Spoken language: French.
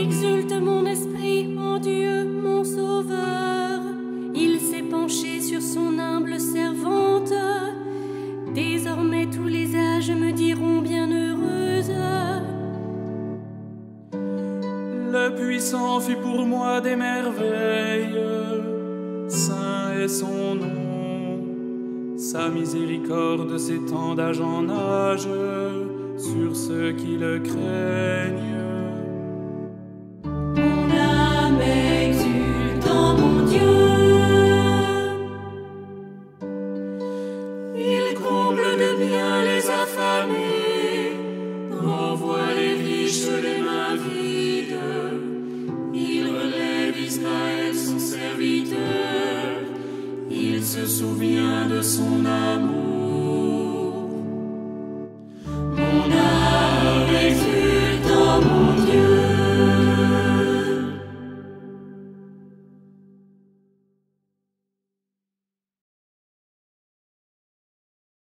Exulte mon esprit en Dieu, mon sauveur. Il s'est penché sur son humble servante. Désormais tous les âges me diront bienheureuse. Le puissant fit pour moi des merveilles. Saint est son nom. Sa miséricorde s'étend d'âge en âge sur ceux qui le craignent. Il comble de bien les affamés, renvoie les riches les mains vides. Il relève Israël son serviteur, il se souvient de son amour.